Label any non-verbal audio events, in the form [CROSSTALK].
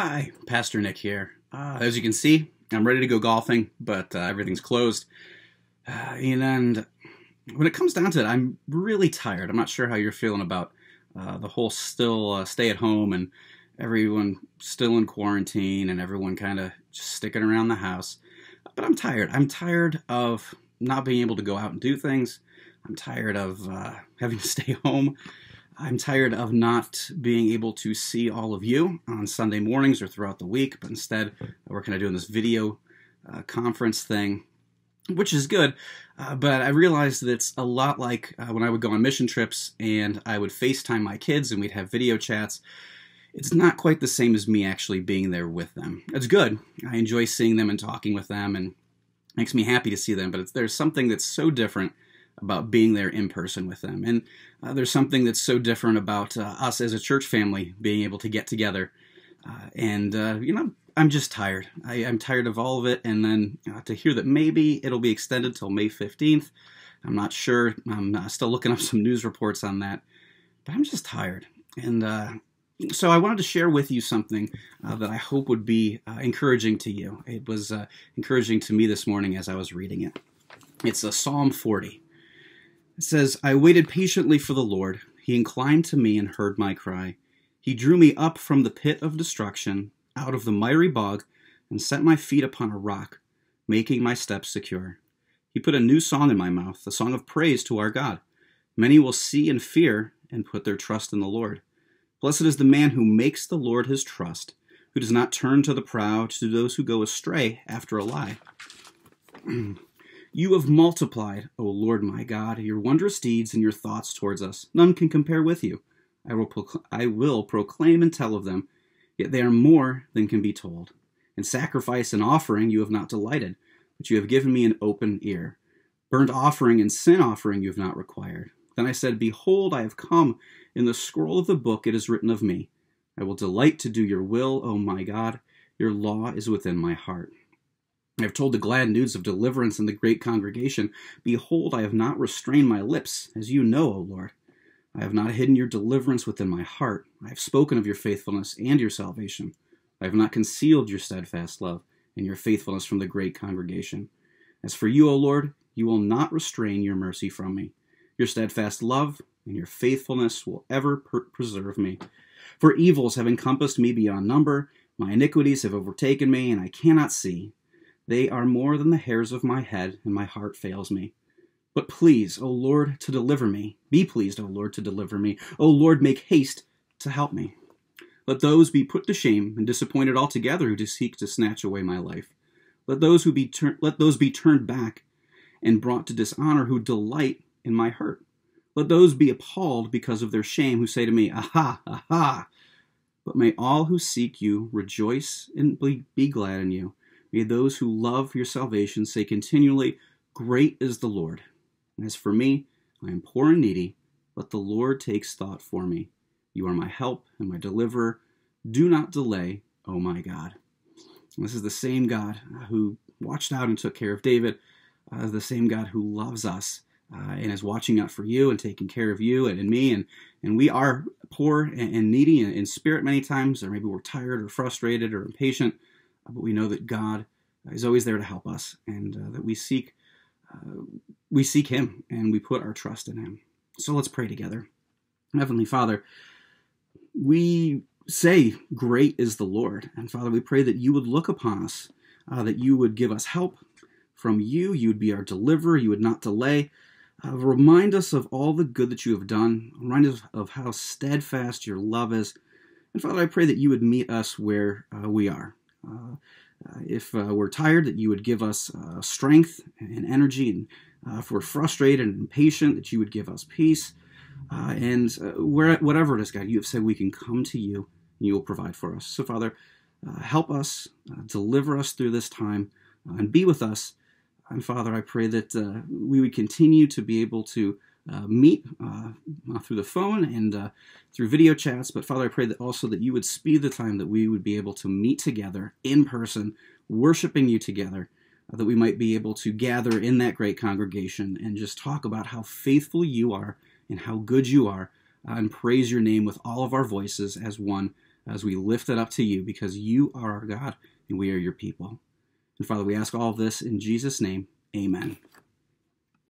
Hi, Pastor Nick here. Uh, as you can see, I'm ready to go golfing, but uh, everything's closed. Uh, and when it comes down to it, I'm really tired. I'm not sure how you're feeling about uh, the whole still uh, stay at home and everyone still in quarantine and everyone kind of just sticking around the house. But I'm tired. I'm tired of not being able to go out and do things. I'm tired of uh, having to stay [LAUGHS] home. I'm tired of not being able to see all of you on Sunday mornings or throughout the week, but instead we're kind of doing this video uh, conference thing, which is good. Uh, but I realized that it's a lot like uh, when I would go on mission trips and I would FaceTime my kids and we'd have video chats. It's not quite the same as me actually being there with them. It's good. I enjoy seeing them and talking with them and makes me happy to see them, but there's something that's so different about being there in person with them. And uh, there's something that's so different about uh, us as a church family being able to get together. Uh, and, uh, you know, I'm just tired. I, am tired of all of it. And then uh, to hear that maybe it'll be extended till May 15th, I'm not sure. I'm uh, still looking up [LAUGHS] some news reports on that. But I'm just tired. And so I wanted to share with you something that I hope would be encouraging to you. It was encouraging to me this morning as I was reading it. It's a Psalm 40. It says, I waited patiently for the Lord. He inclined to me and heard my cry. He drew me up from the pit of destruction, out of the miry bog, and set my feet upon a rock, making my steps secure. He put a new song in my mouth, a song of praise to our God. Many will see and fear and put their trust in the Lord. Blessed is the man who makes the Lord his trust, who does not turn to the proud, to those who go astray after a lie. [CLEARS THROAT] You have multiplied, O Lord my God, your wondrous deeds and your thoughts towards us. None can compare with you. I will, procl- I will proclaim and tell of them, yet they are more than can be told. In sacrifice and offering you have not delighted, but you have given me an open ear. Burnt offering and sin offering you have not required. Then I said, Behold, I have come. In the scroll of the book it is written of me. I will delight to do your will, O my God. Your law is within my heart. I have told the glad news of deliverance in the great congregation. Behold, I have not restrained my lips, as you know, O Lord. I have not hidden your deliverance within my heart. I have spoken of your faithfulness and your salvation. I have not concealed your steadfast love and your faithfulness from the great congregation. As for you, O Lord, you will not restrain your mercy from me. Your steadfast love and your faithfulness will ever preserve me. For evils have encompassed me beyond number, my iniquities have overtaken me, and I cannot see. They are more than the hairs of my head, and my heart fails me. But please, O Lord, to deliver me. Be pleased, O Lord, to deliver me. O Lord, make haste to help me. Let those be put to shame and disappointed altogether who seek to snatch away my life. Let those who be tur- let those be turned back and brought to dishonor who delight in my hurt. Let those be appalled because of their shame who say to me, Aha, aha. But may all who seek you rejoice and be glad in you. May those who love your salvation say continually, Great is the Lord. And as for me, I am poor and needy, but the Lord takes thought for me. You are my help and my deliverer. Do not delay, O oh my God. And this is the same God who watched out and took care of David, uh, the same God who loves us uh, and is watching out for you and taking care of you and, and me. And, and we are poor and, and needy in, in spirit many times, or maybe we're tired or frustrated or impatient but we know that God is always there to help us, and uh, that we seek uh, we seek Him and we put our trust in Him. So let's pray together. Heavenly Father, we say, Great is the Lord. And Father, we pray that you would look upon us, uh, that you would give us help from you. You would be our deliverer. You would not delay. Uh, remind us of all the good that you have done. Remind us of how steadfast your love is. And Father, I pray that you would meet us where uh, we are. Uh, uh, if uh, we're tired, that you would give us strength and energy, and if we're frustrated and impatient, that you would give us peace. and where, whatever it is, God, you have said we can come to you and you will provide for us. So, Father, help us, deliver us through this time, and be with us. And Father, I pray that uh, we would continue to be able to uh, meet uh, through the phone and uh, through video chats. But Father, I pray that also that you would speed the time that we would be able to meet together in person, worshiping you together, uh, that we might be able to gather in that great congregation and just talk about how faithful you are and how good you are, uh, and praise your name with all of our voices as one as we lift it up to you because you are our God and we are your people. And Father, we ask all of this in Jesus' name. Amen.